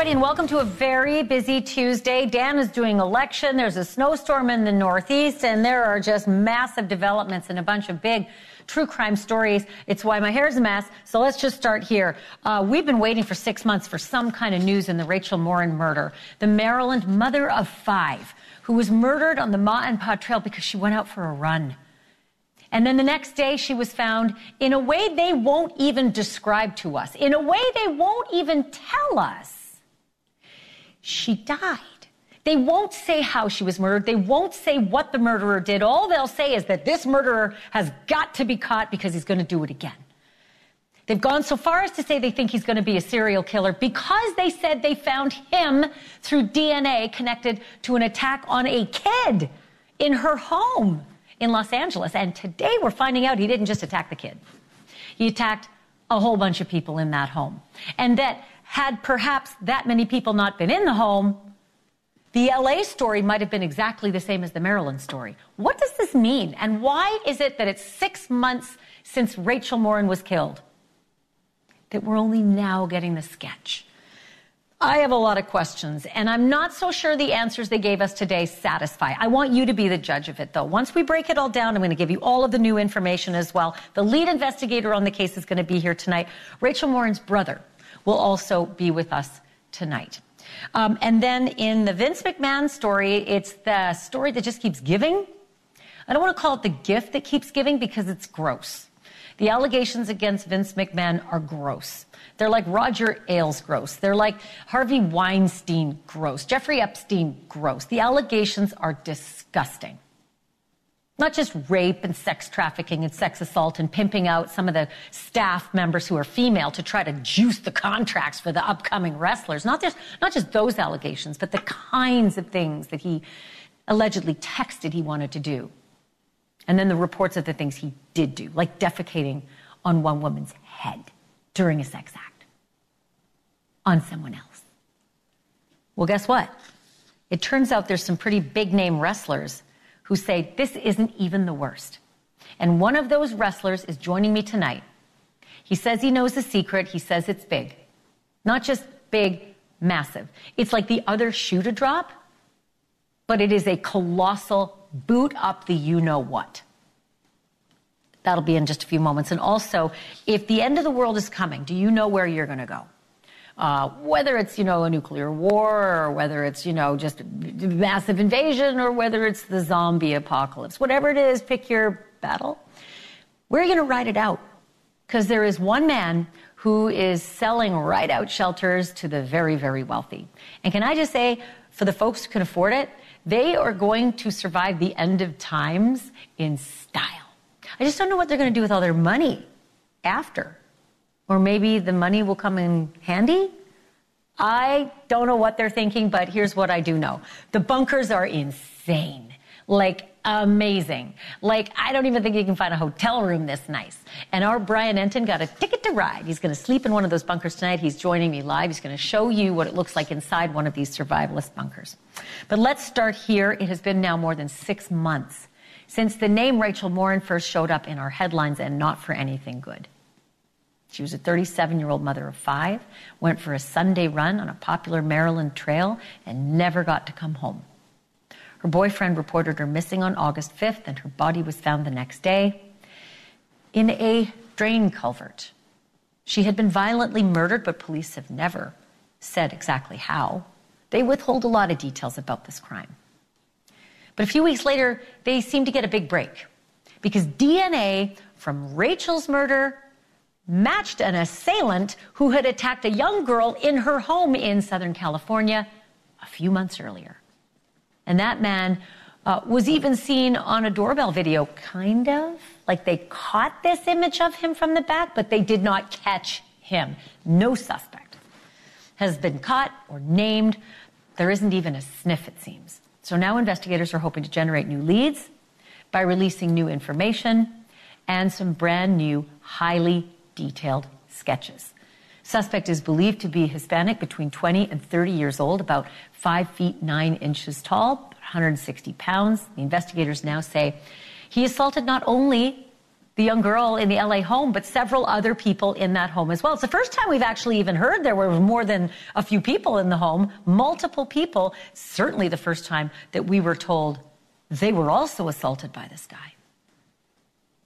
everybody, and welcome to a very busy Tuesday. Dan is doing election. There's a snowstorm in the Northeast, and there are just massive developments and a bunch of big true crime stories. It's why my hair is a mess. So let's just start here. Uh, we've been waiting for six months for some kind of news in the Rachel Morin murder. The Maryland mother of five who was murdered on the Ma and Pa Trail because she went out for a run. And then the next day, she was found in a way they won't even describe to us, in a way they won't even tell us. She died. They won't say how she was murdered. They won't say what the murderer did. All they'll say is that this murderer has got to be caught because he's going to do it again. They've gone so far as to say they think he's going to be a serial killer because they said they found him through DNA connected to an attack on a kid in her home in Los Angeles. And today we're finding out he didn't just attack the kid. He attacked a whole bunch of people in that home. And that had perhaps that many people not been in the home, the LA story might have been exactly the same as the Maryland story. What does this mean? And why is it that it's six months since Rachel Morin was killed that we're only now getting the sketch? I have a lot of questions, and I'm not so sure the answers they gave us today satisfy. I want you to be the judge of it, though. Once we break it all down, I'm going to give you all of the new information as well. The lead investigator on the case is going to be here tonight. Rachel Morin's brother will also be with us tonight. Um, and then in the Vince McMahon story, it's the story that just keeps giving. I don't want to call it the gift that keeps giving because it's gross. The allegations against Vince McMahon are gross. They're like Roger Ailes gross. They're like Harvey Weinstein gross. Jeffrey Epstein gross. The allegations are disgusting. Not just rape and sex trafficking and sex assault and pimping out some of the staff members who are female to try to juice the contracts for the upcoming wrestlers. Not just, not just those allegations, but the kinds of things that he allegedly texted he wanted to do. And then the reports of the things he did do, like defecating on one woman's head during a sex act on someone else. Well, guess what? It turns out there's some pretty big name wrestlers who say this isn't even the worst. And one of those wrestlers is joining me tonight. He says he knows the secret. He says it's big. Not just big, massive. It's like the other shoe to drop, but it is a colossal boot up the you know what. That'll be in just a few moments. And also, if the end of the world is coming, do you know where you're going to go? Uh, whether it's you know a nuclear war or whether it's you know just massive invasion or whether it's the zombie apocalypse, whatever it is, pick your battle. We're going to ride it out because there is one man who is selling right out shelters to the very very wealthy. And can I just say, for the folks who can afford it, they are going to survive the end of times in style. I just don't know what they're going to do with all their money after. Or maybe the money will come in handy? I don't know what they're thinking, but here's what I do know. The bunkers are insane. Like, amazing. Like, I don't even think you can find a hotel room this nice. And our Brian Entin got a ticket to ride. He's going to sleep in one of those bunkers tonight. He's joining me live. He's going to show you what it looks like inside one of these survivalist bunkers. But let's start here. It has been now more than six months since the name Rachel Morin first showed up in our headlines and not for anything good. She was a 37 year old mother of five, went for a Sunday run on a popular Maryland trail, and never got to come home. Her boyfriend reported her missing on August 5th, and her body was found the next day in a drain culvert. She had been violently murdered, but police have never said exactly how. They withhold a lot of details about this crime. But a few weeks later, they seemed to get a big break because DNA from Rachel's murder matched an assailant who had attacked a young girl in her home in Southern California a few months earlier. And that man uh, was even seen on a doorbell video, kind of. Like they caught this image of him from the back, but they did not catch him. No suspect has been caught or named. There isn't even a sniff, it seems. So now investigators are hoping to generate new leads by releasing new information and some brand new, highly detailed sketches. Suspect is believed to be Hispanic between 20 and 30 years old, about 5 feet 9 inches tall, 160 pounds. The investigators now say he assaulted not only the young girl in the LA home, but several other people in that home as well. It's the first time we've actually even heard there were more than a few people in the home, multiple people. Certainly the first time that we were told they were also assaulted by this guy.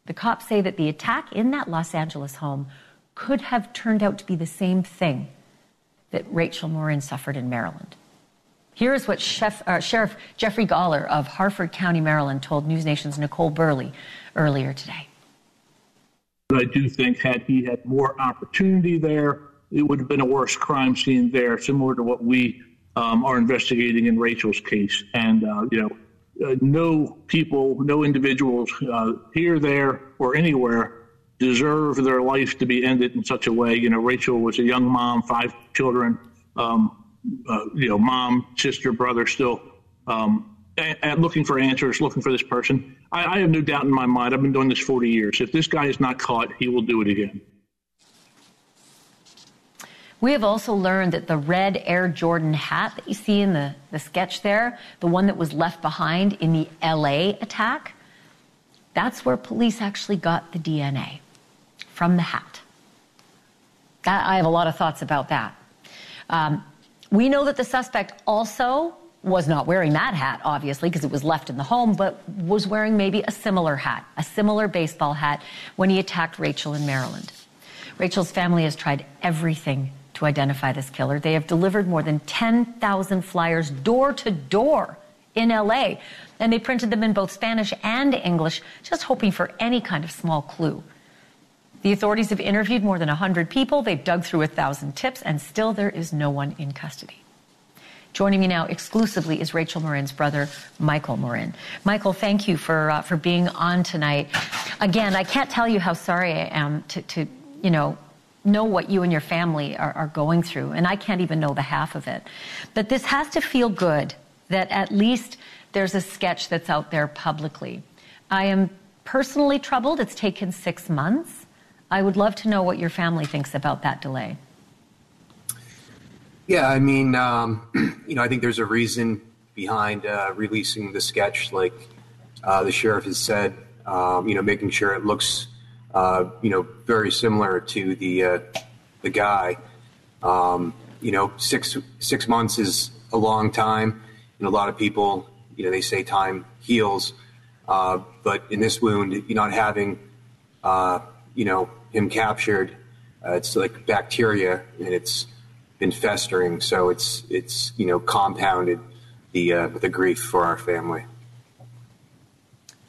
The cops say that the attack in that Los Angeles home could have turned out to be the same thing that Rachel Morin suffered in Maryland. Here's what Chef, uh, Sheriff Jeffrey Gahler of Harford County, Maryland, told News Nation's Nicole Burley earlier today. I do think had he had more opportunity there, it would have been a worse crime scene there, similar to what we um, are investigating in Rachel's case. And, uh, you know, uh, no people, no individuals uh, here, there, or anywhere deserve their life to be ended in such a way. You know, Rachel was a young mom, five children, um, uh, you know, mom, sister, brother, still um, and, and looking for answers, looking for this person. I, I have no doubt in my mind. I've been doing this 40 years. If this guy is not caught, he will do it again. We have also learned that the red Air Jordan hat that you see in the, the sketch there, the one that was left behind in the LA attack, that's where police actually got the DNA from the hat. That, I have a lot of thoughts about that. Um, we know that the suspect also was not wearing that hat, obviously, because it was left in the home, but was wearing maybe a similar hat, a similar baseball hat when he attacked Rachel in Maryland. Rachel's family has tried everything to identify this killer. They have delivered more than 10,000 flyers door to door in LA, and they printed them in both Spanish and English, just hoping for any kind of small clue. The authorities have interviewed more than 100 people. They've dug through a thousand tips, and still there is no one in custody. Joining me now exclusively is Rachel Morin's brother, Michael Morin. Michael, thank you for uh, for being on tonight. Again, I can't tell you how sorry I am to, to you know know what you and your family are, are going through, and I can't even know the half of it. But this has to feel good that at least there's a sketch that's out there publicly. I am personally troubled. It's taken six months. I would love to know what your family thinks about that delay. Yeah, I mean, um, you know, I think there's a reason behind uh, releasing the sketch, like uh, the sheriff has said. Um, you know, making sure it looks, uh, you know, very similar to the uh, the guy. Um, you know, six six months is a long time, and a lot of people, you know, they say time heals, uh, but in this wound, you're not having, uh, you know, him captured. it's like bacteria, and it's been festering. So it's it's you know compounded the uh, the grief for our family.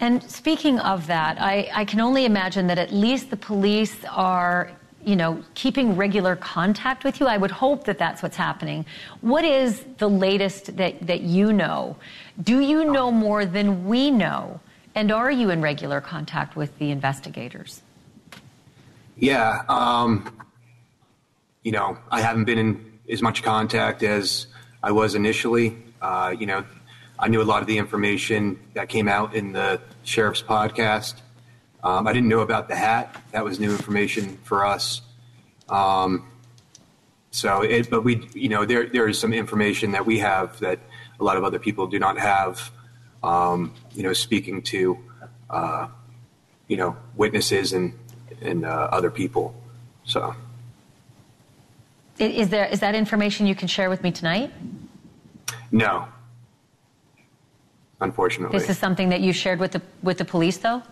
And speaking of that, I, I can only imagine that at least the police are you know, keeping regular contact with you. I would hope that that's what's happening. What is the latest that, that you know? Do you know more than we know? And are you in regular contact with the investigators? Yeah. Um, you know, I haven't been in as much contact as I was initially. Uh, you know, I knew a lot of the information that came out in the sheriff's podcast. Um, I didn't know about the hat. That was new information for us. Um, so, it, but we, you know, there there is some information that we have that a lot of other people do not have. Um, you know, speaking to, uh, you know, witnesses and and uh, other people. So. Is there is that information you can share with me tonight? No. Unfortunately. This is something that you shared with the with the police, though.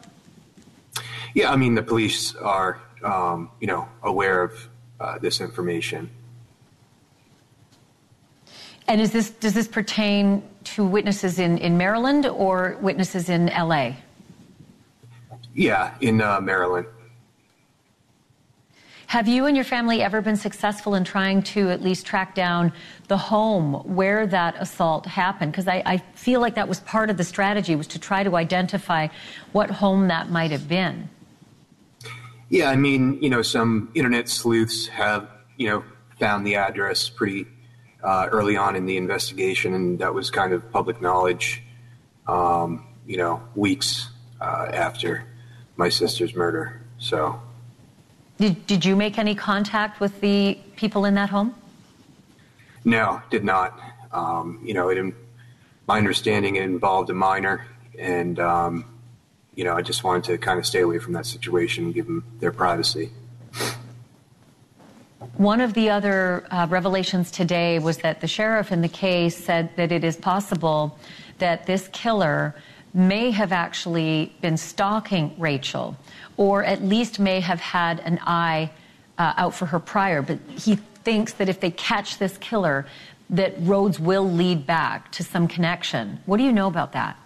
Yeah, I mean the police are, um, you know, aware of uh, this information. And is this does this pertain to witnesses in, in Maryland or witnesses in LA? Yeah, in uh, Maryland. Have you and your family ever been successful in trying to at least track down the home where that assault happened? Because I, I, feel like that was part of the strategy was to try to identify what home that might have been. Yeah, I mean, you know, some internet sleuths have, you know, found the address pretty uh, early on in the investigation, and that was kind of public knowledge, um, you know, weeks uh, after my sister's murder. So did, did you make any contact with the people in that home? No, did not. Um, you know, it, my understanding it involved a minor, and um, you know, I just wanted to kind of stay away from that situation, and give them their privacy. One of the other uh, revelations today was that the sheriff in the case said that it is possible that this killer may have actually been stalking Rachel, or at least may have had an eye uh, out for her prior. But he thinks that if they catch this killer, that roads will lead back to some connection. What do you know about that?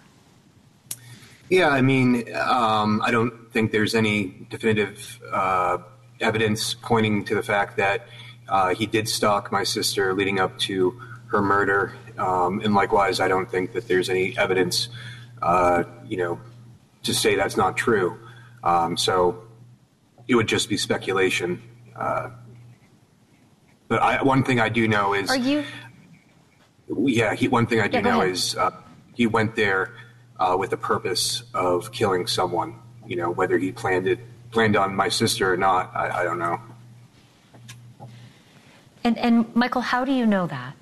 Yeah, I mean, um, I don't think there's any definitive uh, evidence pointing to the fact that uh, he did stalk my sister leading up to her murder. Um, and likewise, I don't think that there's any evidence, uh, you know, to say that's not true. Um, so it would just be speculation. Uh, but I, one thing I do know is. Are you? Yeah, he, one thing I do yeah, know ahead. is uh, he went there uh, with the purpose of killing someone. You know, whether he planned it, planned on my sister or not, I, I don't know. And, and Michael, how do you know that?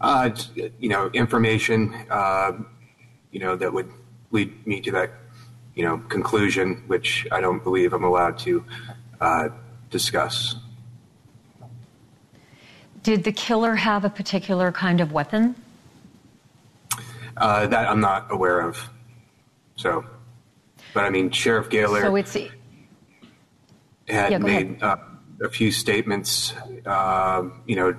Uh, you know, information, uh, you know, that would lead me to that, you know, conclusion, which I don't believe I'm allowed to uh, discuss. Did the killer have a particular kind of weapon? Uh, that I'm not aware of. So, but I mean, Sheriff Gahler So it's had Yeah, made uh, a few statements, uh, you know,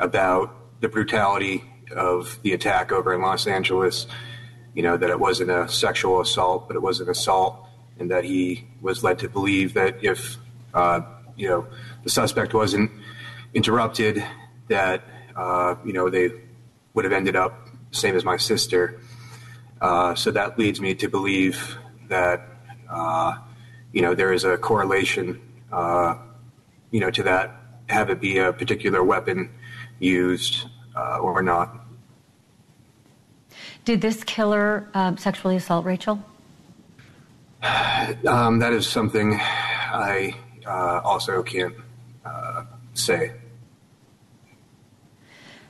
about the brutality of the attack over in Los Angeles. You know that it wasn't a sexual assault, but it was an assault, and that he was led to believe that if uh, you know the suspect wasn't interrupted, that uh, you know they would have ended up same as my sister. Uh, so that leads me to believe that uh, you know there is a correlation, uh, you know, to that have it be a particular weapon used uh, or not. Did this killer um, sexually assault Rachel? Um, that is something I uh, also can't uh, say.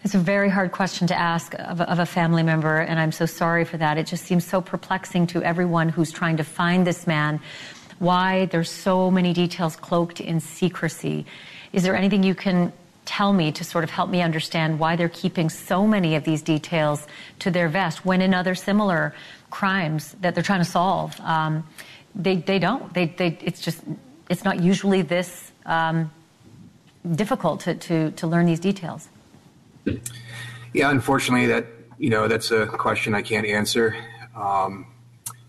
It's a very hard question to ask of of a family member, and I'm so sorry for that. It just seems so perplexing to everyone who's trying to find this man. Why there's so many details cloaked in secrecy. Is there anything you can tell me to sort of help me understand why they're keeping so many of these details to their vest when in other similar crimes that they're trying to solve, um, they, they don't. They, they, it's just, it's not usually this um, difficult to, to, to learn these details. Yeah, unfortunately, that you know that's a question I can't answer. Um,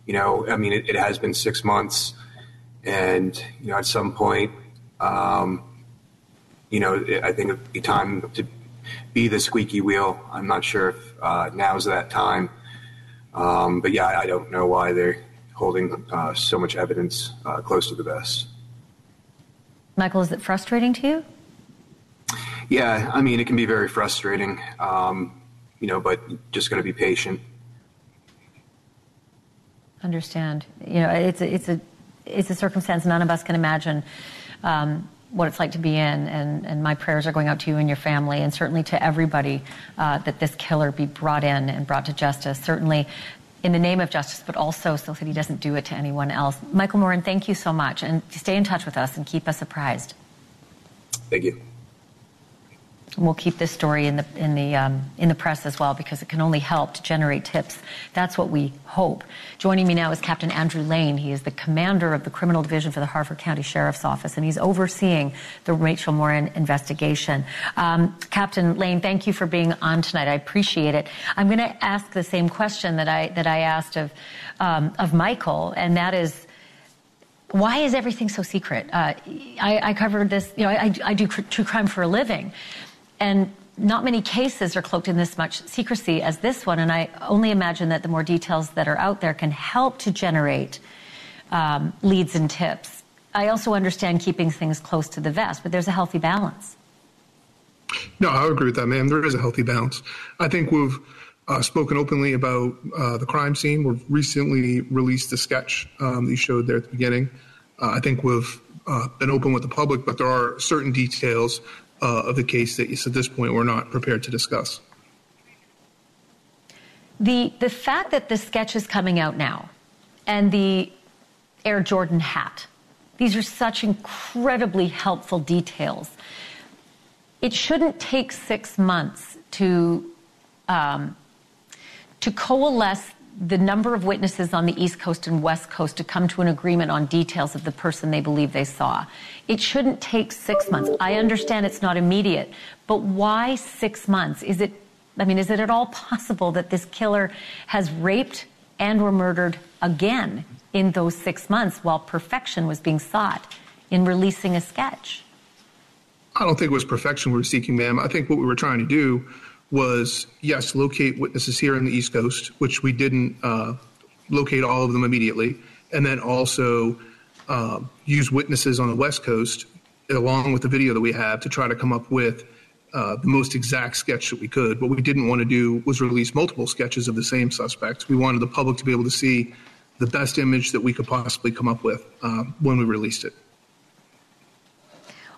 you know, I mean, it, it, has been six months, and you know, at some point, um, you know, I think it'd be time to be the squeaky wheel. I'm not sure if uh, now's that time, um, but yeah, I don't know why they're holding uh, so much evidence uh, close to the vest. Michael, is it frustrating to you? Yeah, I mean, it can be very frustrating, um, you know, but just going to be patient. Understand. You know, it's a, it's a, it's a circumstance none of us can imagine um, what it's like to be in, and, and my prayers are going out to you and your family, and certainly to everybody uh, that this killer be brought in and brought to justice. Certainly in the name of justice, but also so that he doesn't do it to anyone else. Michael Morin, thank you so much, and stay in touch with us and keep us apprised. Thank you. We'll keep this story in the in the um, in the press as well because it can only help to generate tips. That's what we hope. Joining me now is Captain Andrew Lane. He is the commander of the Criminal Division for the Harford County Sheriff's Office, and he's overseeing the Rachel Morin investigation. Um, Captain Lane, thank you for being on tonight. I appreciate it. I'm going to ask the same question that I that I asked of um, of Michael, and that is why is everything so secret? Uh, I, I, covered this, you know, I, I do true crime for a living. And not many cases are cloaked in this much secrecy as this one. And I only imagine that the more details that are out there can help to generate um, leads and tips. I also understand keeping things close to the vest, but there's a healthy balance. No, I agree with that, ma'am. There is a healthy balance. I think we've uh, spoken openly about uh, the crime scene. We've recently released a sketch um, that you showed there at the beginning. Uh, I think we've uh, been open with the public, but there are certain details uh, of the case that at this point we're not prepared to discuss. the the fact that the sketch is coming out now, and the Air Jordan hat, these are such incredibly helpful details. It shouldn't take six months to um, to coalesce the number of witnesses on the East Coast and West Coast to come to an agreement on details of the person they believe they saw. It shouldn't take six months. I understand it's not immediate, but why six months? Is it, I mean, is it at all possible that this killer has raped and or murdered again in those six months while perfection was being sought in releasing a sketch? I don't think it was perfection we were seeking, ma'am. I think what we were trying to do was yes, locate witnesses here in the East Coast, which we didn't uh, locate all of them immediately, and then also uh, use witnesses on the West Coast along with the video that we have to try to come up with uh, the most exact sketch that we could. What we didn't want to do was release multiple sketches of the same suspects. We wanted the public to be able to see the best image that we could possibly come up with uh, when we released it.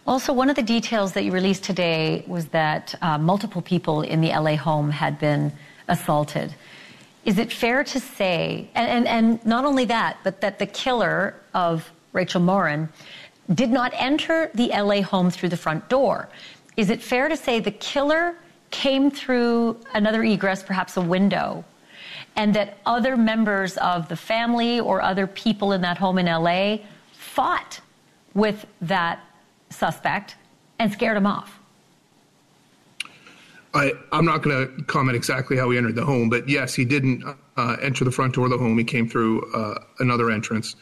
Also, one of the details that you released today was that uh, multiple people in the LA home had been assaulted. Is it fair to say, and, and, and not only that, but that the killer of Rachel Morin did not enter the LA home through the front door? Is it fair to say the killer came through another egress, perhaps a window, and that other members of the family or other people in that home in LA fought with that suspect and scared him off. I, am not going to comment exactly how he entered the home, but yes, he didn't uh, enter the front door of the home. He came through uh, another entrance.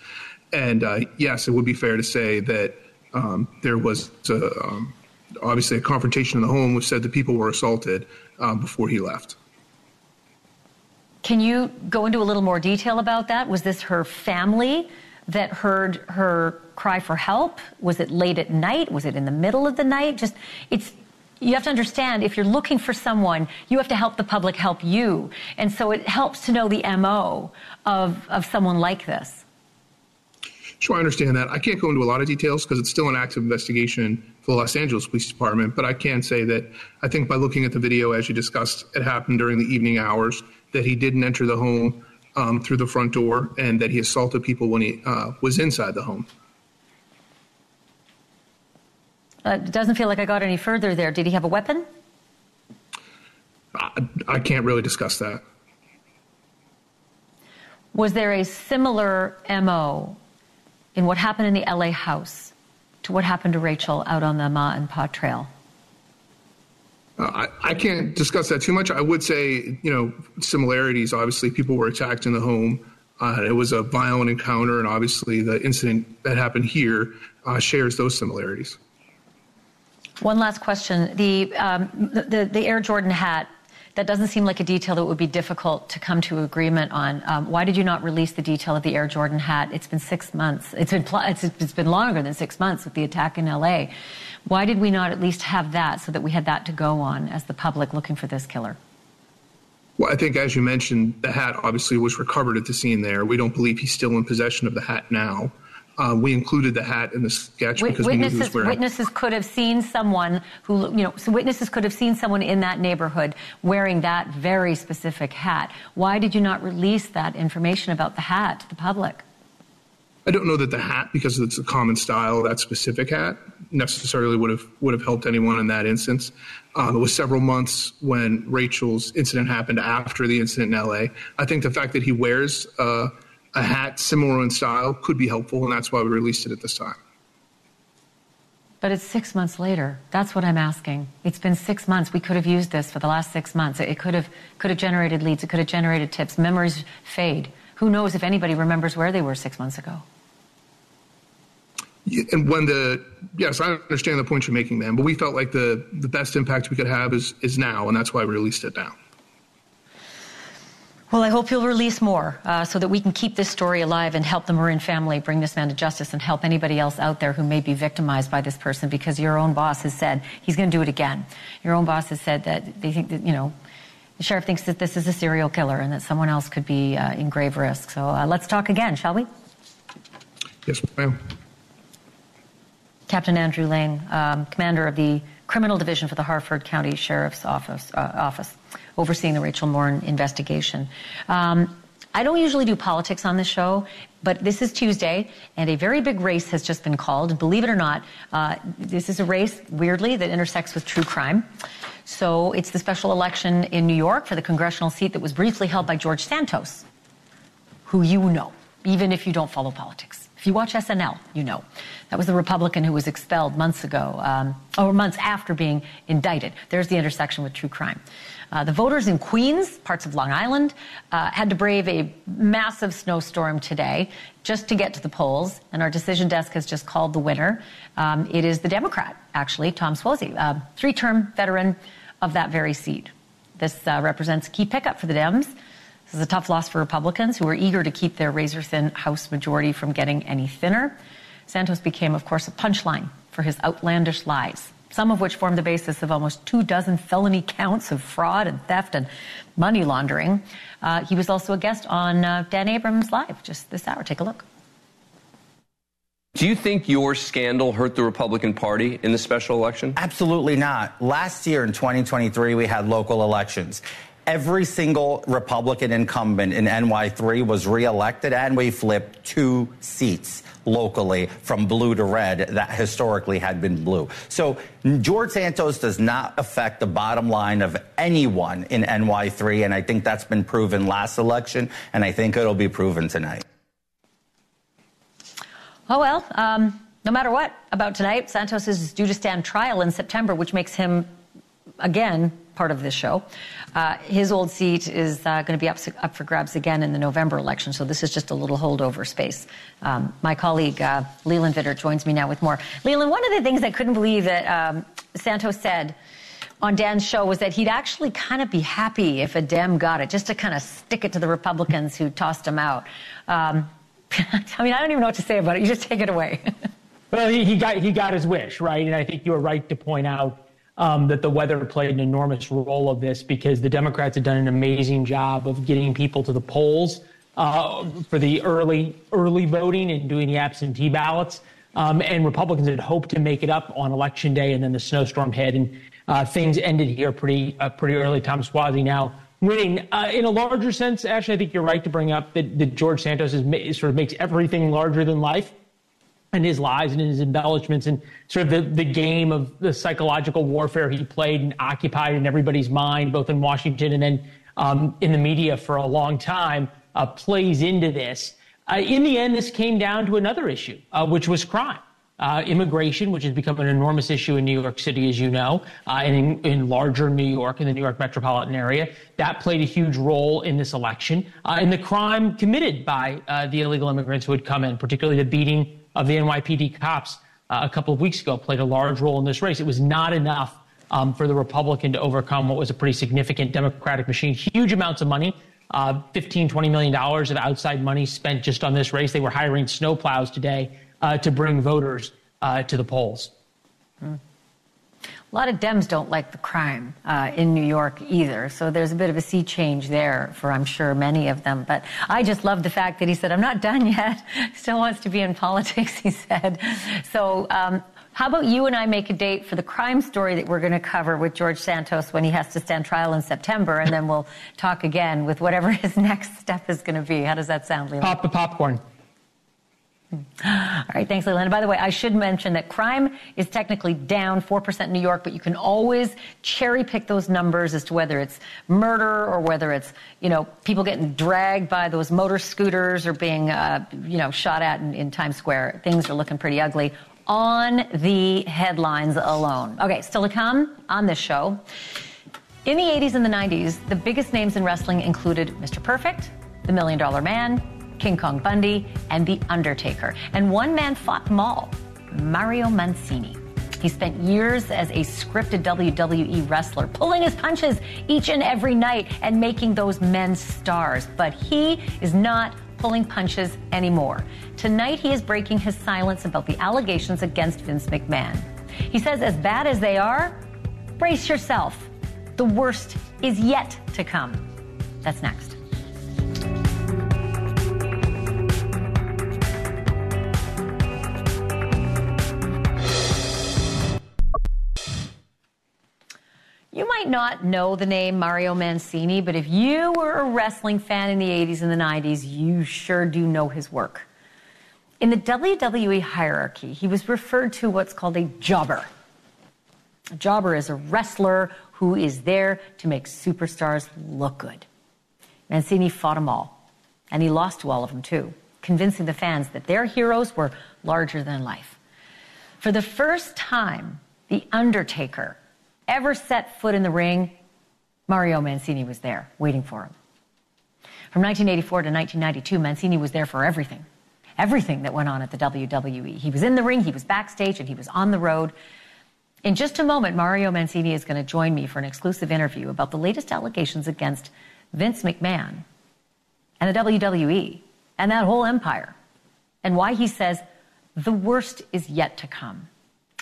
And uh, yes, it would be fair to say that um, there was a, um, obviously a confrontation in the home, which said the people were assaulted um, before he left. Can you go into a little more detail about that? Was this her family that heard her cry for help? Was it late at night? Was it in the middle of the night? Just, it's, you have to understand if you're looking for someone, you have to help the public help you. And so it helps to know the MO of, of someone like this. Sure, I understand that. I can't go into a lot of details because it's still an active investigation for the Los Angeles Police Department, but I can say that I think by looking at the video, as you discussed, it happened during the evening hours, that he didn't enter the home um, through the front door and that he assaulted people when he uh, was inside the home. Uh, it doesn't feel like I got any further there. Did he have a weapon? I, I can't really discuss that. Was there a similar MO in what happened in the LA house to what happened to Rachel out on the Ma and Pa Trail? Uh, I, I, can't discuss that too much. I would say, you know, similarities. Obviously, people were attacked in the home. Uh, it was a violent encounter, and obviously, the incident that happened here uh, shares those similarities. One last question: the, um, the the Air Jordan hat. That doesn't seem like a detail that would be difficult to come to agreement on. Um, why did you not release the detail of the Air Jordan hat? It's been six months. It's been it's, it's been longer than six months with the attack in L.A. Why did we not at least have that so that we had that to go on as the public looking for this killer? Well, I think, as you mentioned, the hat obviously was recovered at the scene there. We don't believe he's still in possession of the hat now. Uh, we included the hat in the sketch because witnesses, we knew he was wearing. Witnesses could have seen someone who, you know, so witnesses could have seen someone in that neighborhood wearing that very specific hat. Why did you not release that information about the hat to the public? I don't know that the hat, because it's a common style, that specific hat, necessarily would have would have helped anyone in that instance. Um, it was several months when Rachel's incident happened after the incident in LA. I think the fact that he wears uh, a hat similar in style could be helpful, and that's why we released it at this time. But it's six months later. That's what I'm asking. It's been six months. We could have used this for the last six months. It could have could have generated leads. It could have generated tips. Memories fade. Who knows if anybody remembers where they were six months ago? and when the yes, I understand the point you're making, man. But we felt like the the best impact we could have is is now, and that's why we released it now. Well, I hope you'll release more uh, so that we can keep this story alive and help the Morin family bring this man to justice and help anybody else out there who may be victimized by this person because your own boss has said he's going to do it again. Your own boss has said that they think that, you know, the sheriff thinks that this is a serial killer and that someone else could be uh, in grave risk. So uh, let's talk again, shall we? Yes, ma'am. Captain Andrew Lane, um, commander of the criminal division for the Harford County Sheriff's Office, uh, office overseeing the Rachel Morin investigation. Um, I don't usually do politics on this show, but this is Tuesday, and a very big race has just been called. And believe it or not, uh, this is a race, weirdly, that intersects with true crime. So it's the special election in New York for the congressional seat that was briefly held by George Santos, who you know, even if you don't follow politics. If you watch SNL, you know. That was the Republican who was expelled months ago, um, or months after being indicted. There's the intersection with true crime. Uh, the voters in Queens, parts of Long Island, uh, had to brave a massive snowstorm today just to get to the polls. And our decision desk has just called the winner. Um, it is the Democrat, actually, Tom Suozzi, uh, three term veteran of that very seat. This uh, represents a key pickup for the Dems. This is a tough loss for Republicans who are eager to keep their razor thin House majority from getting any thinner. Santos became, of course, a punchline for his outlandish lies some of which form the basis of almost two dozen felony counts of fraud and theft and money laundering. Uh, he was also a guest on uh, Dan Abrams Live just this hour. Take a look. Do you think your scandal hurt the Republican Party in the special election? Absolutely not. Last year in 2023, we had local elections. Every single Republican incumbent in NY3 was reelected, and we flipped two seats locally from blue to red that historically had been blue. So George Santos does not affect the bottom line of anyone in NY3, and I think that's been proven last election, and I think it'll be proven tonight. Oh, well, um, no matter what about tonight, Santos is due to stand trial in September, which makes him, again, part of this show. Uh, his old seat is uh, going to be up, up, for grabs again in the November election, so this is just a little holdover space. Um, my colleague uh, Leland Vittert joins me now with more. Leland, one of the things I couldn't believe that um, Santos said on Dan's show was that he'd actually kind of be happy if a Dem got it, just to kind of stick it to the Republicans who tossed him out. Um, I mean, I don't even know what to say about it. You just take it away. well, he, he, got he got his wish, right? And I think you were right to point out um, that the weather played an enormous role of this because the Democrats had done an amazing job of getting people to the polls uh, for the early early voting and doing the absentee ballots. Um, and Republicans had hoped to make it up on election day, and then the snowstorm hit, and uh, things ended here pretty uh, pretty early. Tom Suozzi now winning. Uh, in a larger sense, actually, I think you're right to bring up that, that George Santos is, sort of makes everything larger than life and his lies and his embellishments and sort of the, the game of the psychological warfare he played and occupied in everybody's mind, both in Washington and then um, in the media for a long time, uh, plays into this. Uh, in the end, this came down to another issue, uh, which was crime. Uh, immigration, which has become an enormous issue in New York City, as you know, uh, and in, in, larger New York, in the New York metropolitan area. That played a huge role in this election. Uh, and the crime committed by the illegal immigrants who had come in, particularly the beating of the NYPD cops uh, a couple of weeks ago played a large role in this race. It was not enough um, for the Republican to overcome what was a pretty significant Democratic machine. Huge amounts of money, uh, 15, 20 million dollars of outside money spent just on this race. They were hiring snowplows today uh, to bring voters uh, to the polls. Mm. A lot of Dems don't like the crime uh, in New York either. So there's a bit of a sea change there for, I'm sure, many of them. But I just love the fact that he said, I'm not done yet. Still wants to be in politics, he said. So, um, how about you and I make a date for the crime story that we're going to cover with George Santos when he has to stand trial in September, and then we'll talk again with whatever his next step is going to be. How does that sound, Leland? Pop the popcorn. All right, thanks, Leland. By the way, I should mention that crime is technically down 4% in New York, but you can always cherry pick those numbers as to whether it's murder or whether it's, you know, people getting dragged by those motor scooters or being, uh, you know, shot at in, in Times Square. Things are looking pretty ugly on the headlines alone. Okay, still to come on this show. In the 80s and the 90s, the biggest names in wrestling included Mr. Perfect, The Million Dollar Man, King Kong Bundy, and The Undertaker. And one man fought them all Mario Mancini. He spent years as a scripted WWE wrestler, pulling his punches each and every night and making those men stars. But he is not pulling punches anymore. Tonight, he is breaking his silence about the allegations against Vince McMahon. He says, as bad as they are, brace yourself. The worst is yet to come. That's next. Might not know the name Mario Mancini, but if you were a wrestling fan in the 80s and the 90s, you sure do know his work. In the WWE hierarchy, he was referred to what's called a jobber. A jobber is a wrestler who is there to make superstars look good. Mancini fought them all, and he lost to all of them too, convincing the fans that their heroes were larger than life. For the first time, The Undertaker ever set foot in the ring, Mario Mancini was there, waiting for him. From 1984 to 1992, Mancini was there for everything. Everything that went on at the WWE. He was in the ring, he was backstage, and he was on the road. In just a moment, Mario Mancini is going to join me for an exclusive interview about the latest allegations against Vince McMahon and the WWE and that whole empire, and why he says the worst is yet to come.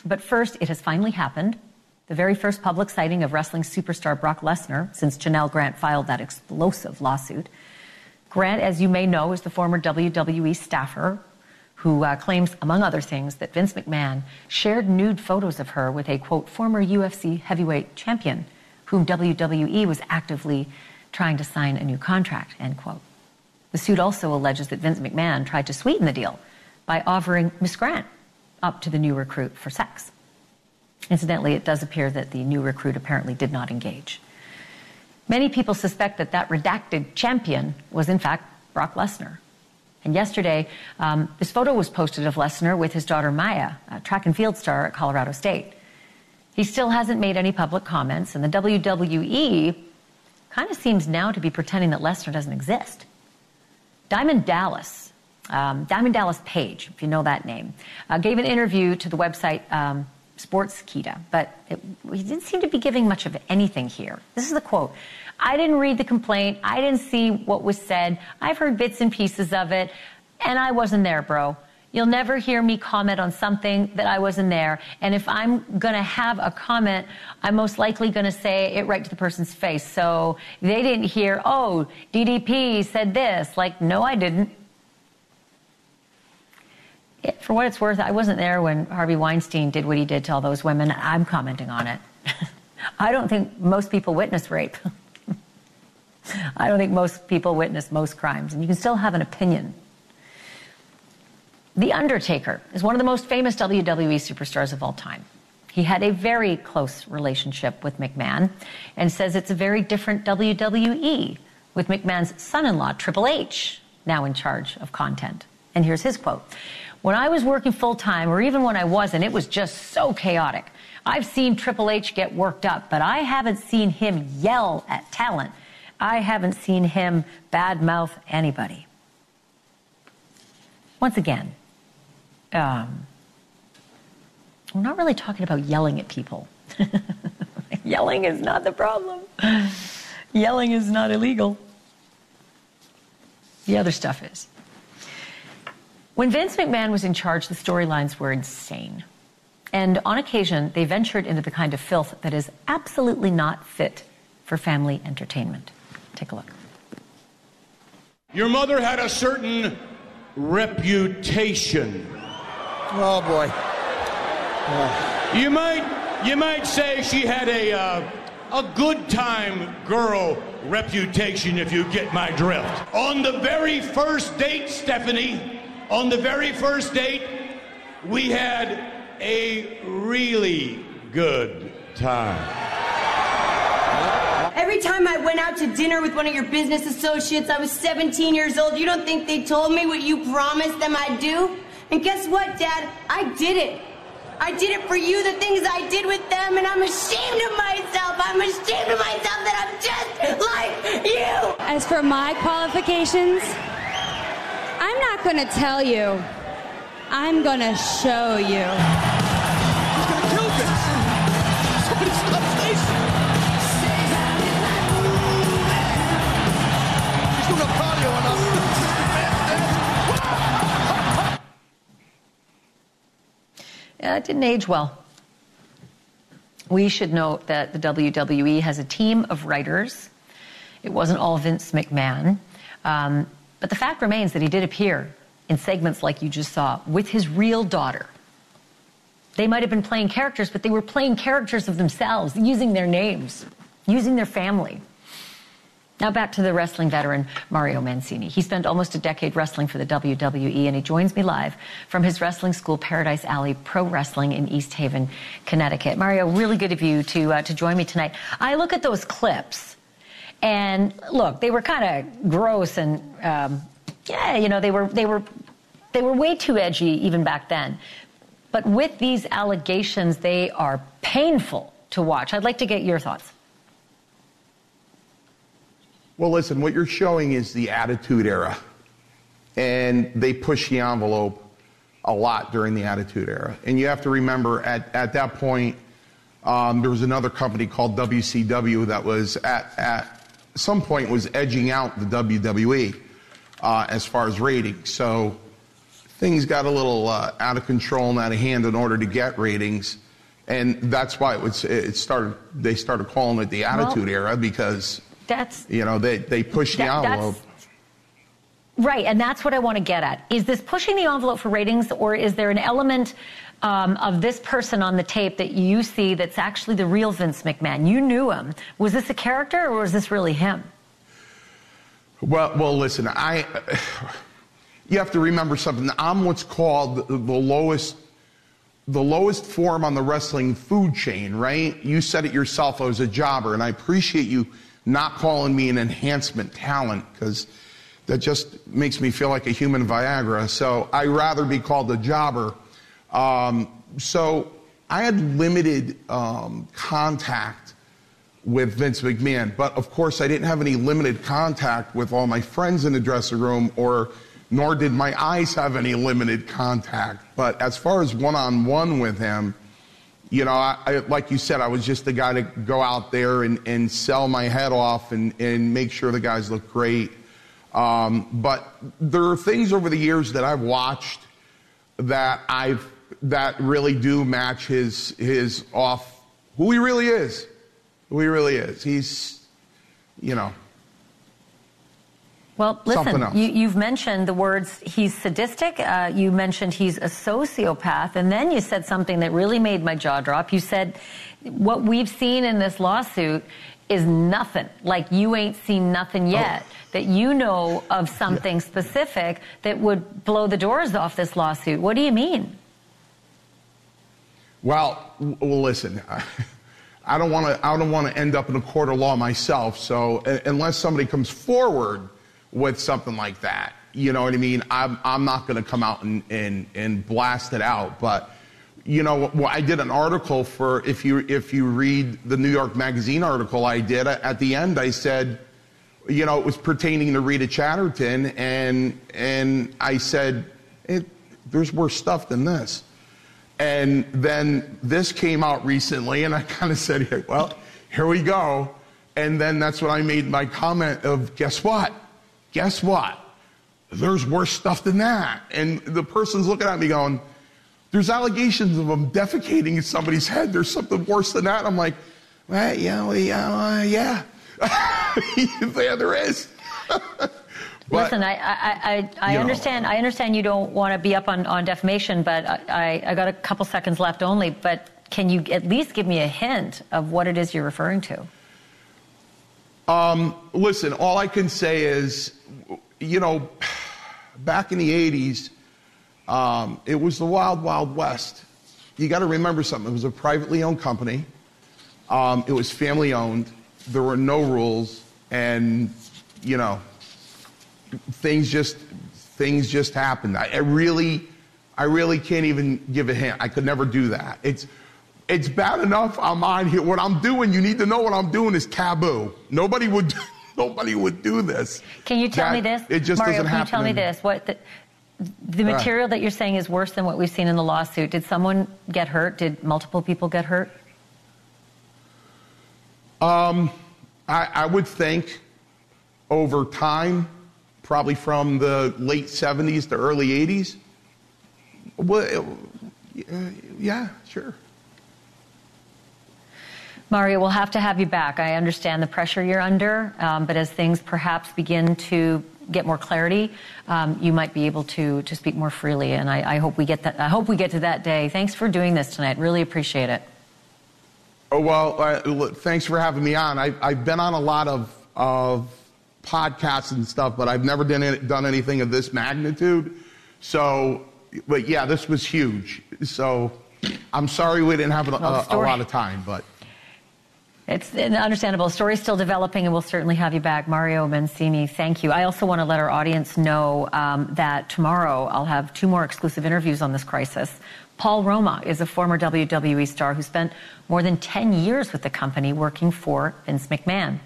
But first, it has finally happened the very first public sighting of wrestling superstar Brock Lesnar since Janelle Grant filed that explosive lawsuit. Grant, as you may know, is the former WWE staffer who uh, claims, among other things, that Vince McMahon shared nude photos of her with a, quote, former UFC heavyweight champion whom WWE was actively trying to sign a new contract, end quote. The suit also alleges that Vince McMahon tried to sweeten the deal by offering Miss Grant up to the new recruit for sex. Incidentally, it does appear that the new recruit apparently did not engage. Many people suspect that that redacted champion was, in fact, Brock Lesnar. And yesterday, um, this photo was posted of Lesnar with his daughter Mya, a track and field star at Colorado State. He still hasn't made any public comments, and the WWE kind of seems now to be pretending that Lesnar doesn't exist. Diamond Dallas, um, Diamond Dallas Page, if you know that name, uh, gave an interview to the website um, Sportskeeda, but it, he didn't seem to be giving much of anything here. This is the quote. I didn't read the complaint. I didn't see what was said. I've heard bits and pieces of it, and I wasn't there, bro. You'll never hear me comment on something that I wasn't there. And if I'm going to have a comment, I'm most likely going to say it right to the person's face. So they didn't hear, oh, DDP said this. Like, no, I didn't for what it's worth, I wasn't there when Harvey Weinstein did what he did to all those women. I'm commenting on it. I don't think most people witness rape. I don't think most people witness most crimes, and you can still have an opinion. The Undertaker is one of the most famous WWE superstars of all time. He had a very close relationship with McMahon and says it's a very different WWE with McMahon's son in law, Triple H, now in charge of content. And here's his quote when I was working full time, or even when I wasn't, it was just so chaotic. I've seen Triple H get worked up, but I haven't seen him yell at talent. I haven't seen him badmouth anybody. Once again, um, we're not really talking about yelling at people. yelling is not the problem. Yelling is not illegal. The other stuff is. When Vince McMahon was in charge, the storylines were insane. And on occasion, they ventured into the kind of filth that is absolutely not fit for family entertainment. Take a look. Your mother had a certain reputation. Oh boy. Oh. You might you might say she had a uh, a good time girl reputation if you get my drift. On the very first date, Stephanie, on the very first date, we had a really good time. Every time I went out to dinner with one of your business associates, I was 17 years old. You don't think they told me what you promised them I'd do? And guess what, Dad? I did it. I did it for you, the things I did with them, and I'm ashamed of myself. I'm ashamed of myself that I'm just like you. As for my qualifications, I'm not going to tell you. I'm going to show you. He's going to kill this. Somebody stop Stacy. He's doing a cardio on us. Yeah, it didn't age well. We should note that the WWE has a team of writers. It wasn't all Vince McMahon. Um, but the fact remains that he did appear in segments like you just saw with his real daughter. They might have been playing characters, but they were playing characters of themselves, using their names. using their family. Now back to the wrestling veteran Mario Mancini. He spent almost a decade wrestling for the WWE, and he joins me live from his wrestling school, Paradise Alley Pro Wrestling in East Haven, Connecticut. Mario, really good of you to uh, to join me tonight. I look at those clips, and look, they were kind of gross, and um, yeah, you know, they were they were they were way too edgy even back then. But with these allegations, they are painful to watch. I'd like to get your thoughts. Well, listen, what you're showing is the attitude era. And they push the envelope a lot during the attitude era. And you have to remember at, at that point, um, there was another company called WCW that was at, at some point was edging out the WWE uh, as far as ratings. So things got a little uh, out of control and out of hand in order to get ratings. And that's why it, was, it started, they started calling it the Attitude well, Era because that's you know they they push that, the envelope. Right, and that's what I want to get at. Is this pushing the envelope for ratings, or is there an element um, of this person on the tape that you see that's actually the real Vince McMahon? You knew him. Was this a character, or was this really him? Well, well, listen, I. You have to remember something. I'm what's called the, lowest the lowest form on the wrestling food chain, right? You said it yourself. I was a jobber, and I appreciate you not calling me an enhancement talent because that just makes me feel like a human Viagra. So I rather be called a jobber. Um, so I had limited um, contact with Vince McMahon, but of course I didn't have any limited contact with all my friends in the dressing room, or nor did my eyes have any limited contact. But as far as one on one with him, you know, I, I, like you said, I was just the guy to go out there and, and sell my head off and, and make sure the guys look great. Um, but there are things over the years that I've watched that I've that really do match his his off who he really is, who he really is. He's, you know, well, listen, you, have mentioned the words he's sadistic. Uh, you mentioned he's a sociopath. And then you said something that really made my jaw drop. You said, what we've seen in this lawsuit is nothing. Like you ain't seen nothing yet. Oh. That you know of something yeah. specific that would blow the doors off this lawsuit. What do you mean? Well, well listen. I don't want to. I don't want to end up in a court of law myself. So unless somebody comes forward with something like that. You know what I mean? I'm, I'm not going to come out and, and, and blast it out, but you know, well, I did an article for if you if you read the New York Magazine article I did at the end, I said, you know, it was pertaining to Rita Chatterton, and and I said, there's worse stuff than this. And then this came out recently, and I kind of said, well, here we go. And then that's when I made my comment of, guess what? guess what? There's worse stuff than that. And the person's looking at me going, there's allegations of them defecating in somebody's head. There's something worse than that. I'm like, well, yeah, well, yeah, uh, yeah. yeah, there is. But, Listen, I, I, I, I understand. Know. I understand you don't want to be up on, on defamation, but I, I got a couple seconds left only. But can you at least give me a hint of what it is you're referring to? Um, listen, all I can say is you know, back in the 80s, um, it was the wild, wild west. You got to remember something. It was a privately owned company. Um, it was family owned. There were no rules, and you know, things just things just happened. I, I really, I really can't even give a hint. I could never do that. It's it's bad enough I'm on here. What I'm doing, you need to know what I'm doing is taboo. Nobody would Nobody would do this. Can you tell that, me this? It just Mario, doesn't happen. Can you tell me this? What the, the material that you're saying is worse than what we've seen in the lawsuit. Did someone get hurt? Did multiple people get hurt? Um, I, I would think over time, probably from the late 70s to early 80s. Well, yeah, sure. Mario, we'll have to have you back. I understand the pressure you're under, um, but as things perhaps begin to get more clarity, um, you might be able to to speak more freely. And I, I, hope we get that. I hope we get to that day. Thanks for doing this tonight. Really appreciate it. Oh, well, uh, thanks for having me on. I, I've been on a lot of, of podcasts and stuff, but I've never done, done anything of this magnitude. So, but yeah, this was huge. So I'm sorry we didn't have a, a, a lot of time, but. It's an understandable. story still developing, and we'll certainly have you back. Mario Mancini, thank you. I also want to let our audience know um, that tomorrow I'll have two more exclusive interviews on this crisis. Paul Roma is a former WWE star who spent more than 10 years with the company working for Vince McMahon.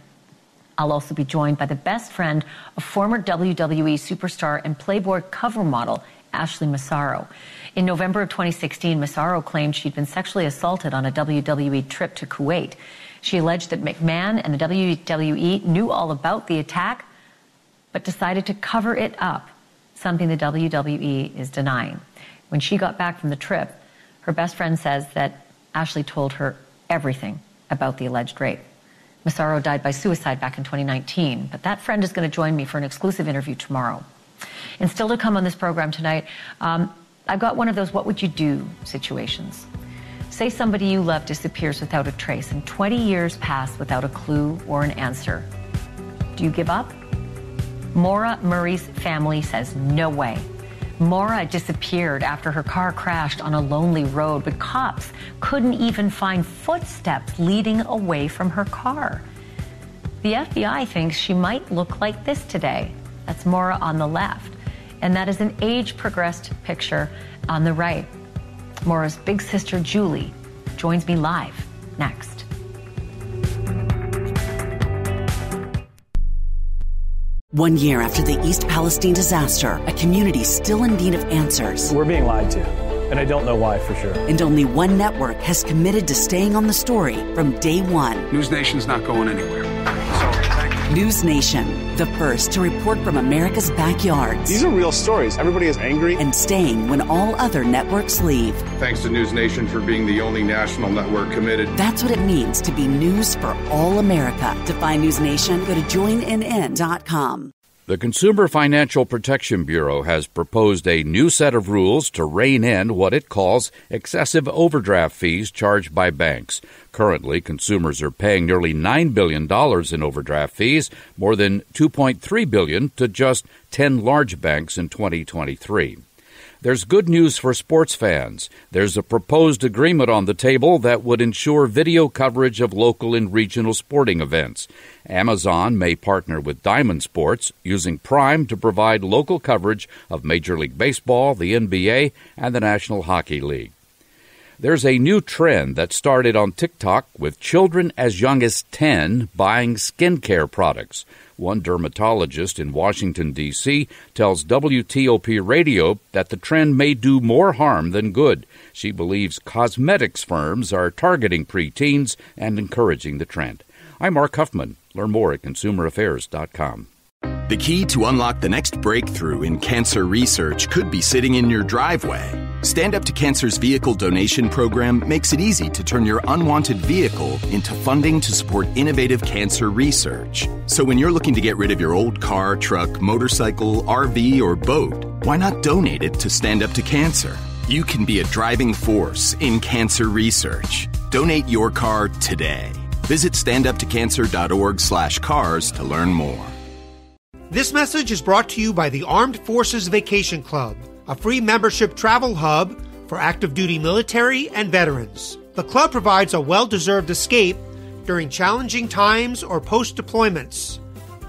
I'll also be joined by the best friend of former WWE superstar and Playboy cover model Ashley Massaro. In November of 2016, Massaro claimed she'd been sexually assaulted on a WWE trip to Kuwait. She alleged that McMahon and the WWE knew all about the attack, but decided to cover it up, something the WWE is denying. When she got back from the trip, her best friend says that Ashley told her everything about the alleged rape. Massaro died by suicide back in 2019, but that friend is going to join me for an exclusive interview tomorrow. And still to come on this program tonight, um, I've got one of those what would you do situations. Say somebody you love disappears without a trace and 20 years pass without a clue or an answer. Do you give up? Maura Murray's family says no way. Maura disappeared after her car crashed on a lonely road, but cops couldn't even find footsteps leading away from her car. The FBI thinks she might look like this today. That's Maura on the left. And that is an age progressed picture on the right. Maura's big sister, Julie, joins me live next. One year after the East Palestine disaster, a community still in need of answers. We're being lied to, and I don't know why for sure. And only one network has committed to staying on the story from day one. News Nation's not going anywhere. News Nation, the first to report from America's backyards. These are real stories. Everybody is angry. And staying when all other networks leave. Thanks to News Nation for being the only national network committed. That's what it means to be news for all America. To find News Nation, go to joinnn.com. The Consumer Financial Protection Bureau has proposed a new set of rules to rein in what it calls excessive overdraft fees charged by banks. Currently, consumers are paying nearly $9 billion in overdraft fees, more than 2.3 billion to just 10 large banks in 2023. There's good news for sports fans. There's a proposed agreement on the table that would ensure video coverage of local and regional sporting events. Amazon may partner with Diamond Sports using Prime to provide local coverage of Major League Baseball, the NBA, and the National Hockey League. There's a new trend that started on TikTok with children as young as 10 buying skincare products. One dermatologist in Washington, D.C., tells WTOP Radio that the trend may do more harm than good. She believes cosmetics firms are targeting preteens and encouraging the trend. I'm Mark Huffman. Learn more at consumeraffairs.com. The key to unlock the next breakthrough in cancer research could be sitting in your driveway. Stand Up to Cancer's vehicle donation program makes it easy to turn your unwanted vehicle into funding to support innovative cancer research. So when you're looking to get rid of your old car, truck, motorcycle, RV, or boat, why not donate it to Stand Up to Cancer? You can be a driving force in cancer research. Donate your car today. Visit standuptocancer.org slash cars to learn more. This message is brought to you by the Armed Forces Vacation Club, a free membership travel hub for active duty military and veterans. The club provides a well deserved escape during challenging times or post deployments,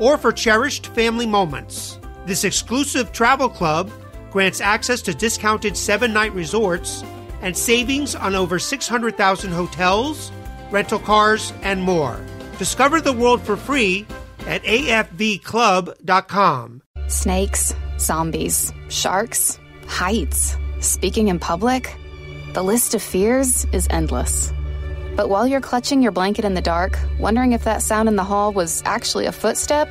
or for cherished family moments. This exclusive travel club grants access to discounted seven night resorts and savings on over 600,000 hotels, rental cars, and more. Discover the world for free at afvclub.com. Snakes, zombies, sharks, heights, speaking in public. The list of fears is endless. But while you're clutching your blanket in the dark, wondering if that sound in the hall was actually a footstep,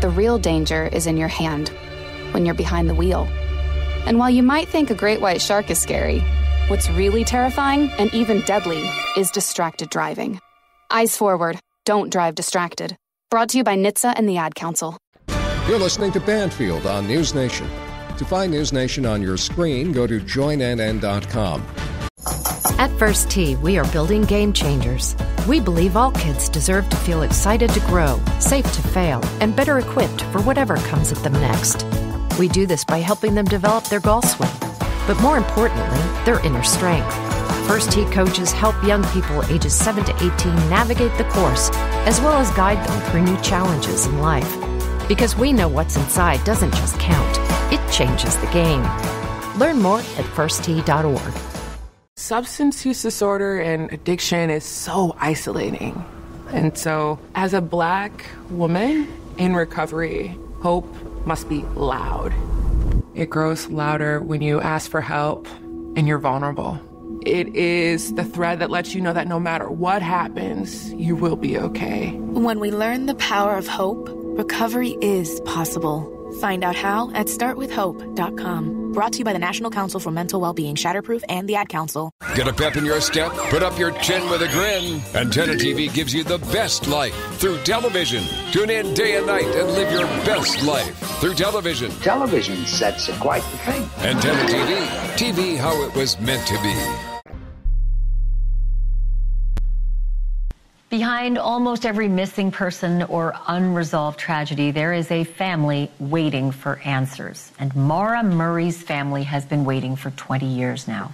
the real danger is in your hand when you're behind the wheel. And while you might think a great white shark is scary, what's really terrifying and even deadly is distracted driving. Eyes forward, don't drive distracted. Brought to you by NHTSA and the Ad Council. You're listening to Banfield on News Nation. To find News Nation on your screen, go to joinnn.com. At First Tee, we are building game changers. We believe all kids deserve to feel excited to grow, safe to fail, and better equipped for whatever comes at them next. We do this by helping them develop their golf swing, but more importantly, their inner strength. First Tee coaches help young people ages 7 to 18 navigate the course, as well as guide them through new challenges in life. Because we know what's inside doesn't just count, it changes the game. Learn more at firsttee.org. Substance use disorder and addiction is so isolating. And so, as a black woman in recovery, hope must be loud. It grows louder when you ask for help and you're vulnerable. It is the thread that lets you know that no matter what happens, you will be okay. When we learn the power of hope, recovery is possible. Find out how at startwithhope.com. Brought to you by the National Council for Mental Wellbeing, Shatterproof, and the Ad Council. Get a pep in your step, put up your chin with a grin. Antenna TV gives you the best life through television. Tune in day and night and live your best life through television. Television sets are quite the thing. Antenna TV, TV how it was meant to be. Behind almost every missing person or unresolved tragedy, there is a family waiting for answers. And Maura Murray's family has been waiting for 20 years now.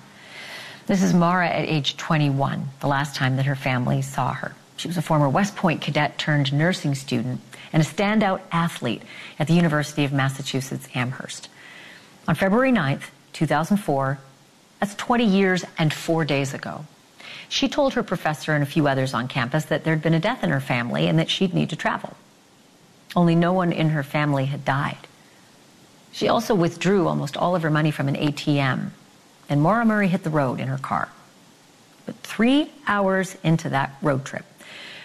This is Maura at age 21, the last time that her family saw her. She was a former West Point cadet turned nursing student and a standout athlete at the University of Massachusetts Amherst. On February 9th, 2004, that's 20 years and four days ago, she told her professor and a few others on campus that there'd been a death in her family and that she'd need to travel. Only no one in her family had died. She also withdrew almost all of her money from an ATM, and Maura Murray hit the road in her car. But three hours into that road trip,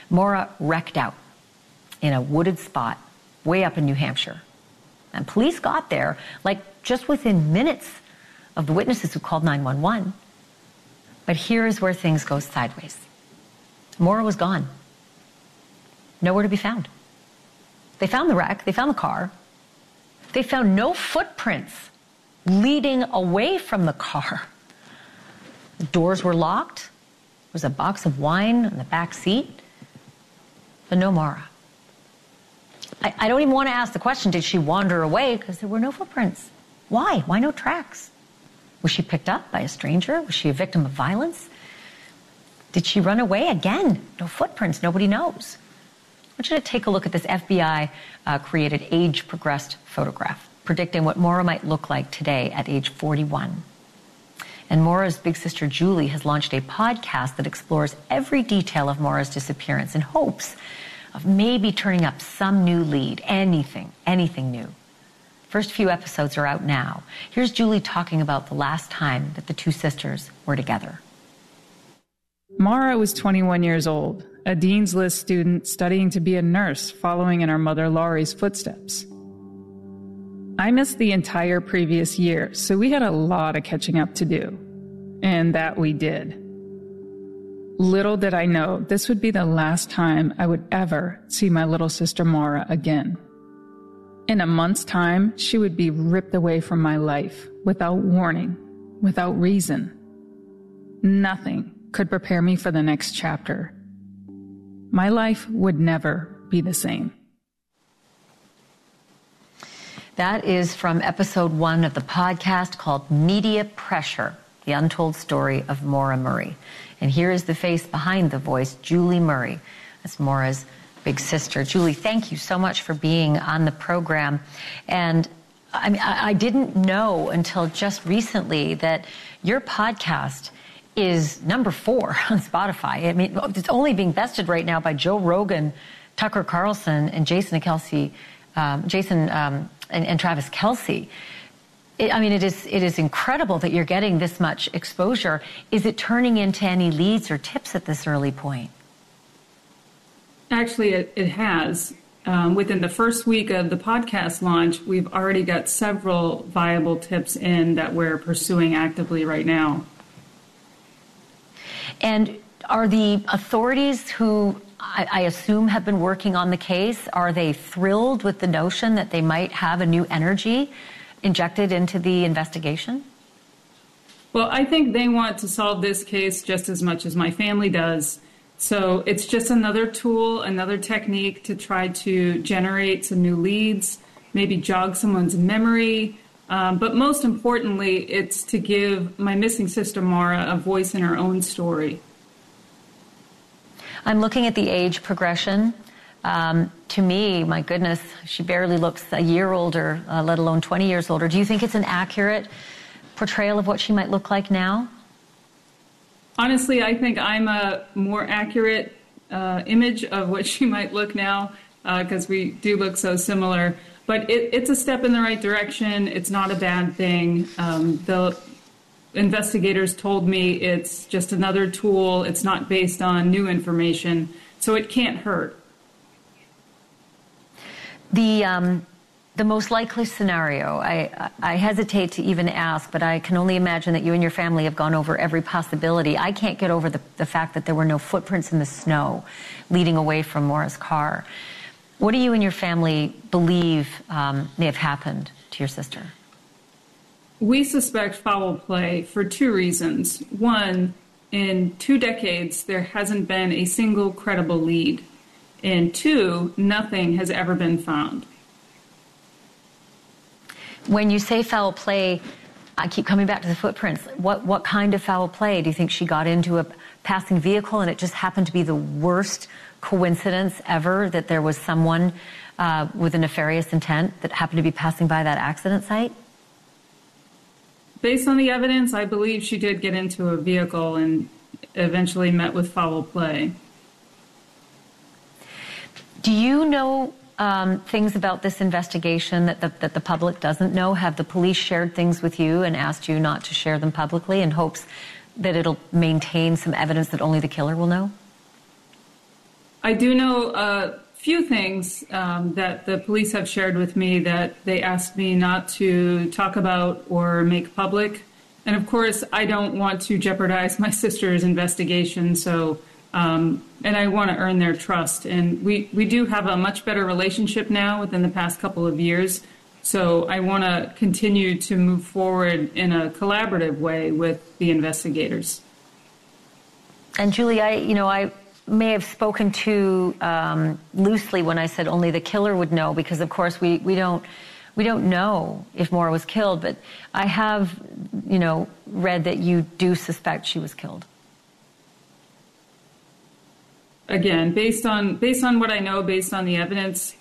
Maura wrecked out in a wooded spot way up in New Hampshire. And police got there, like just within minutes of the witnesses who called 911. But here is where things go sideways. Maura was gone. Nowhere to be found. They found the wreck, they found the car. They found no footprints leading away from the car. The doors were locked. There was a box of wine in the back seat. But no Maura. I, I don't even want to ask the question did she wander away? Because there were no footprints. Why? Why no tracks? Was she picked up by a stranger? Was she a victim of violence? Did she run away again? No footprints. Nobody knows. I want you to take a look at this FBI uh, created age progressed photograph, predicting what Maura might look like today at age 41. And Maura's big sister Julie has launched a podcast that explores every detail of Maura's disappearance in hopes of maybe turning up some new lead, anything, anything new. First few episodes are out now. Here's Julie talking about the last time that the two sisters were together. Maura was 21 years old, a Dean's List student studying to be a nurse following in her mother Laurie's footsteps. I missed the entire previous year, so we had a lot of catching up to do. And that we did. Little did I know this would be the last time I would ever see my little sister Maura again. In a month's time, she would be ripped away from my life without warning, without reason. Nothing could prepare me for the next chapter. My life would never be the same. That is from episode one of the podcast called Media Pressure The Untold Story of Maura Murray. And here is the face behind the voice, Julie Murray. That's Maura's big sister. Julie, thank you so much for being on the program. And I mean, I didn't know until just recently that your podcast is number four on Spotify. I mean, it's only being bested right now by Joe Rogan, Tucker Carlson, and Jason Kelce, um, Jason um, and, and, Travis Kelce. It, I mean, it is it is incredible that you're getting this much exposure. Is it turning into any leads or tips at this early point? Actually, it, it has. Um, within the first week of the podcast launch, we've already got several viable tips in that we're pursuing actively right now. And are the authorities who I, I, assume have been working on the case, are they thrilled with the notion that they might have a new energy injected into the investigation? Well, I think they want to solve this case just as much as my family does. So it's just another tool, another technique to try to generate some new leads, maybe jog someone's memory. Um, but most importantly, it's to give my missing sister Maura a voice in her own story. I'm looking at the age progression. Um, to me, my goodness, she barely looks a year older, uh, let alone 20 years older. Do you think it's an accurate portrayal of what she might look like now? Honestly, I think I'm a more accurate uh, image of what she might look now because uh, we do look so similar. But it, it's a step in the right direction. It's not a bad thing. Um, the investigators told me it's just another tool. It's not based on new information, so it can't hurt. The um, the most likely scenario, I, I hesitate to even ask, but I can only imagine that you and your family have gone over every possibility. I can't get over the, the fact that there were no footprints in the snow leading away from Maura's car. What do you and your family believe um, may have happened to your sister? We suspect foul play for two reasons. One, in two decades, there hasn't been a single credible lead. And two, nothing has ever been found. When you say foul play, I keep coming back to the footprints. What what kind of foul play? Do you think she got into a passing vehicle and it just happened to be the worst coincidence ever that there was someone uh, with a nefarious intent that happened to be passing by that accident site? Based on the evidence, I believe she did get into a vehicle and eventually met with foul play. Do you know um, things about this investigation that the, that the public doesn't know? Have the police shared things with you and asked you not to share them publicly in hopes that it'll maintain some evidence that only the killer will know? I do know a few things um, that the police have shared with me that they asked me not to talk about or make public. And of course, I don't want to jeopardize my sister's investigation, so um, and I want to earn their trust. And we, we do have a much better relationship now within the past couple of years. So I want to continue to move forward in a collaborative way with the investigators. And Julie, I, you know, I may have spoken too um, loosely when I said only the killer would know, because of course we, we don't we don't know if Maura was killed. But I have, you know, read that you do suspect she was killed again, based on based on what I know, based on the evidence,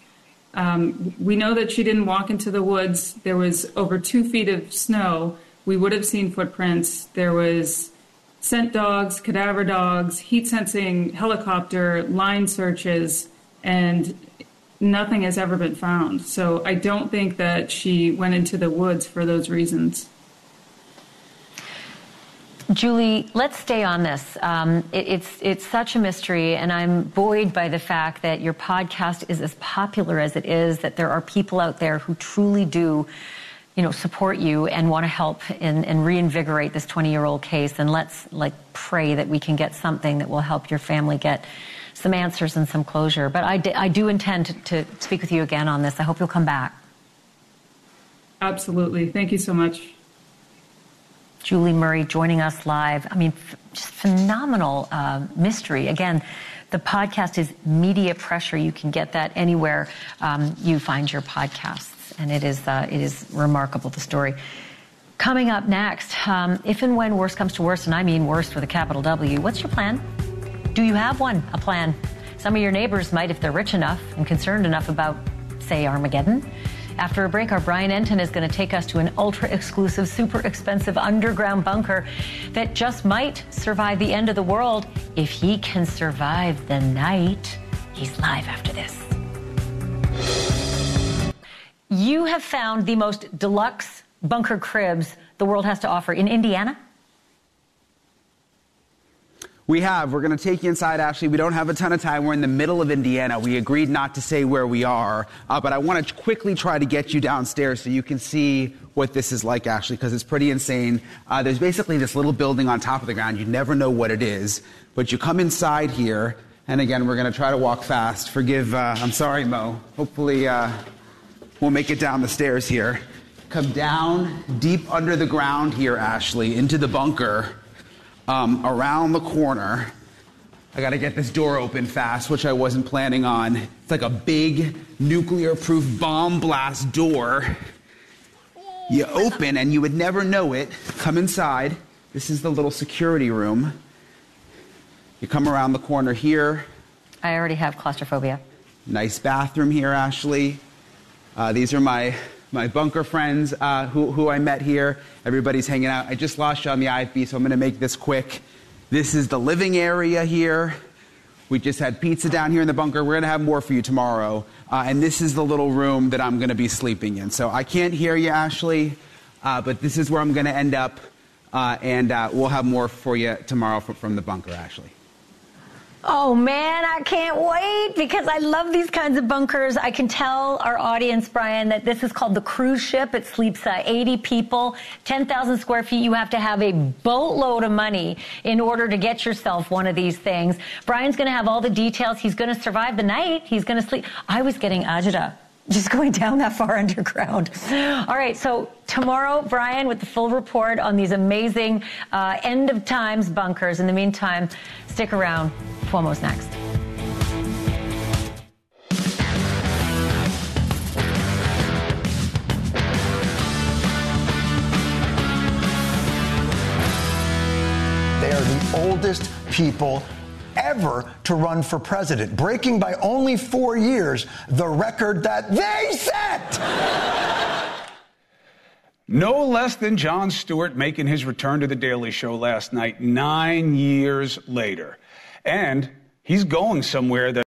um, we know that she didn't walk into the woods. There was over two feet of snow. We would have seen footprints. There was scent dogs, cadaver dogs, heat sensing helicopter, line searches, and nothing has ever been found. So I don't think that she went into the woods for those reasons. Julie, let's stay on this. Um, it, it's it's such a mystery, and I'm buoyed by the fact that your podcast is as popular as it is. That there are people out there who truly do, you know, support you and want to help and, and reinvigorate this 20 year old case. And let's like pray that we can get something that will help your family get some answers and some closure. But I, d- I do intend to, to speak with you again on this. I hope you'll come back. Absolutely. Thank you so much. Julie Murray joining us live. I mean, just phenomenal uh, mystery. Again, the podcast is Media Pressure. You can get that anywhere um, you find your podcasts, and it is uh, it is remarkable the story. Coming up next, um, if and when worst comes to worst, and I mean worst with a capital W, what's your plan? Do you have one? A plan? Some of your neighbors might if they're rich enough and concerned enough about, say, Armageddon. After a break, our Brian Entin is going to take us to an ultra exclusive, super expensive underground bunker that just might survive the end of the world if he can survive the night. He's live after this. You have found the most deluxe bunker cribs the world has to offer in Indiana? We have. We're going to take you inside, Ashley. We don't have a ton of time. We're in the middle of Indiana. We agreed not to say where we are, uh, but I want to quickly try to get you downstairs so you can see what this is like, Ashley, because it's pretty insane. Uh, there's basically this little building on top of the ground. You never know what it is, but you come inside here, and again, we're going to try to walk fast. Forgive, uh, I'm sorry, Mo. Hopefully, uh, we'll make it down the stairs here. Come down deep under the ground here, Ashley, into the bunker um, around the corner. I gotta get this door open fast, which I wasn't planning on. It's like a big nuclear proof bomb blast door. You open and you would never know it. Come inside. This is the little security room. You come around the corner here. I already have claustrophobia. Nice bathroom here, Ashley. Uh, these are my, my bunker friends uh, who, who I met here. Everybody's hanging out. I just lost you on the IFB, so I'm going to make this quick. This is the living area here. We just had pizza down here in the bunker. We're going to have more for you tomorrow. Uh, and this is the little room that I'm going to be sleeping in. So I can't hear you, Ashley, uh, but this is where I'm going to end up. Uh, and uh, we'll have more for you tomorrow from, from the bunker, Ashley. Oh man, I can't wait because I love these kinds of bunkers. I can tell our audience, Brian, that this is called the cruise ship. It sleeps uh, 80 people, 10,000 square feet. You have to have a boatload of money in order to get yourself one of these things. Brian's going to have all the details. He's going to survive the night. He's going to sleep. I was getting agita just going down that far underground. All right, so tomorrow, Brian, with the full report on these amazing uh, end of times bunkers. In the meantime, stick around. Cuomo's next. They are the oldest people ever to run for president, breaking by only four years the record that they set. No less than Jon Stewart making his return to The Daily Show last night, nine years later. And he's going somewhere that